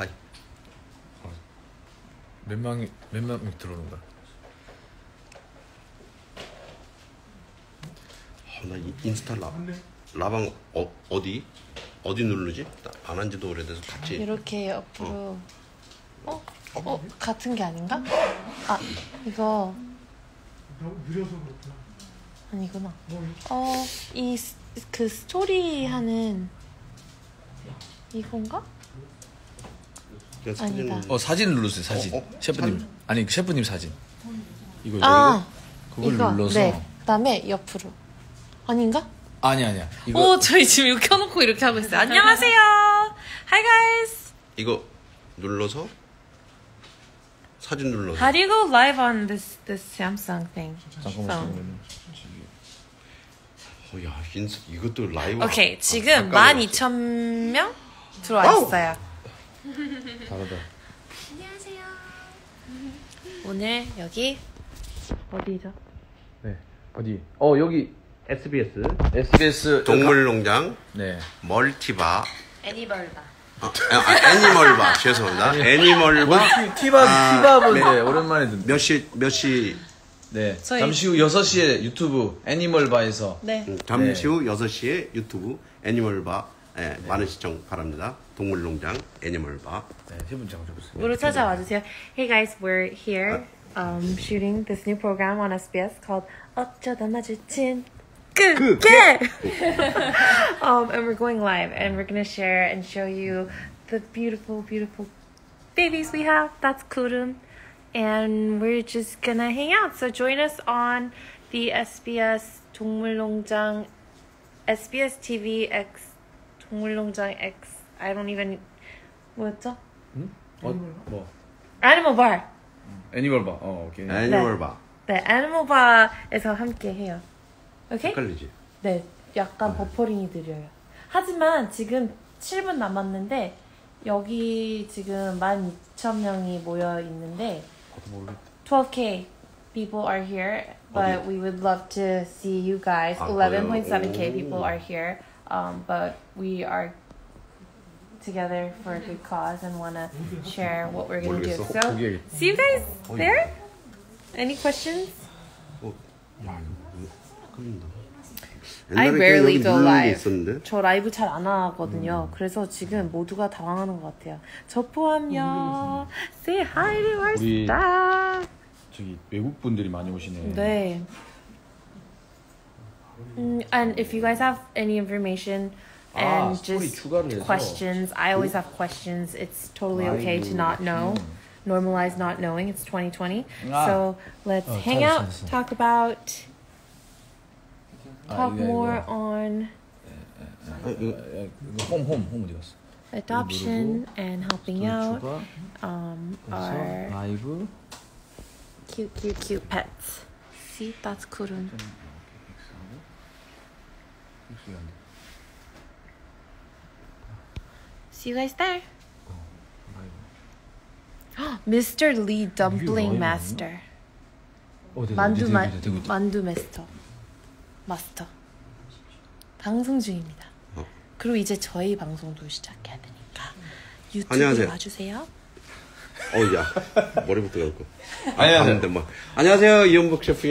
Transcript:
하이. 몇 명이 몇 명이 들어오는 거야? 어, 나 이- 인스타 라, 라방 어, 어디? 어디 누르지? 나안 한 지도 오래돼서 같이. 이렇게 옆으로 어? 어? 같은 게 아닌가? 아 이거 너무 느려서 그렇구나. 아니구나 뭐, 어이 그 스토리 하는 이건가? 그냥 사진 아니다. 어 사진 누르세요 사진. 어, 어? 셰프님 사진? 아니 셰프님 사진. 이거 이거 아 그걸 이거 눌러서 네 그다음에 옆으로 아닌가? 아니 아니야. 이거 오 저희 지금 이거 켜놓고 이렇게 하고 있어요 안녕하세요 Hi guys 이거 눌러서 사진 눌러서. How do you go live on this this Samsung thing? 잠깐만 phone? 잠깐만. 어, 야, 인스 이것도 라이브. 오케이 아, 지금 깜깜이야. 12,000명 들어와 있어요 다르다. 안녕하세요 오늘 여기 어디죠? 네 어디? 어 여기 SBS SBS 동물농장 네. 멀티바 애니멀다 어, 아, 아, 애니멀바 죄송합니다. 애니멀바 티밥 아, 티밥인데 오랜만에 듣. 몇시몇 시 네. 저희- 잠시 후 6시에 유튜브 애니멀바에서 네 음, 잠시 후 6시에 유튜브 애니멀바 예, 많은 시청 바랍니다. 동물농장 애니멀바 네, 셰프님 잠깐 해보세요. 우리 찾아와 주세요. Hey guys, we're here um, shooting this new program on SBS called 어쩌다 마주친 그게. um, and we're going live, and we're gonna share and show you the beautiful, beautiful babies we have. That's Kurun, and we're just gonna hang out. So join us on the SBS 동물농장, SBS TV X 동물농장 X. I don't even 뭐였죠? 어, 뭐 Animal Bar. 애니멀바. 어, 오케이. 애니멀바 네, Animal Bar에서 함께 해요. 오케이? 헷갈리지? 네, 약간 버퍼링이 느려요. 하지만 지금 7분 남았는데 여기 지금 12,000명이 모여 있는데 12k people are here, but we would love to see you guys. 아, 11.7k 그래요? people 오. are here, um, but we are together for a good cause and want to share what we're going to do. 모르겠어. So, 거기에 see you guys there. Any questions? 어, 야 이거 헷갈린다. I 옛날에 rarely 여기 go 누르는 게 live. 있었는데 저 라이브 잘 안 하거든요. 그래서 지금 모두가 당황하는 것 같아요. 저 포함요. Say hi to our 우리- staff. 저기 외국 분들이 많이 오시네. 네. Mm, And if you guys have any information and 아, 스토리 just 추가를 해서. questions, I always have questions. It's totally okay to not know. Normalize not knowing. It's 2020. 아. So let's 어, hang 찾았어, out, 찾았어. talk about, 아, talk 이거, more 이거. on 아, 이거 이거 홈, 홈, 홈 어디 갔어? adoption and helping out. 추가. um, 그래서 our 라이브. cute, cute, cute pets. See, that's Kurun. See you guys there. Mr. Lee Dumpling Master. 어. 만두 마. 만두 마스터. 마스터. 방송 중입니다. 어. 그리고 이제 저희 방송도 시작해야 되니까 유튜브 안녕하세요. 와주세요. 어야 머리부터 감고 안녕하세요. 아, 뭐. 안녕하세요 이현복 셰프입니다.